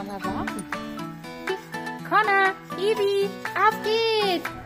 aber warten. Connor, Ibi, auf geht's!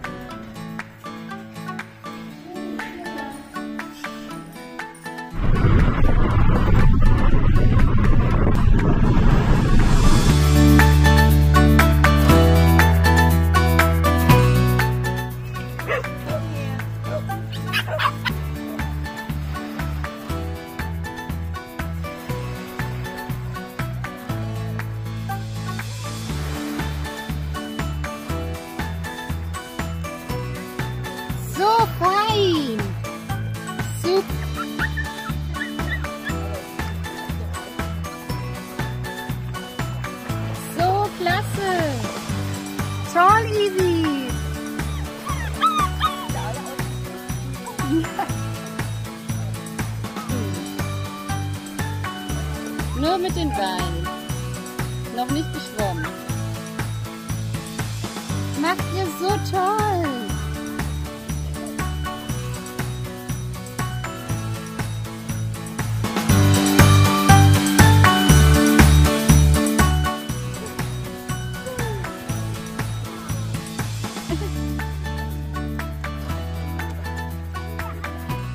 Nur mit den Beinen. Noch nicht geschwommen. Macht ihr so toll.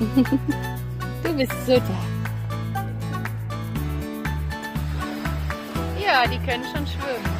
Du bist super. Ja, die können schon schwimmen.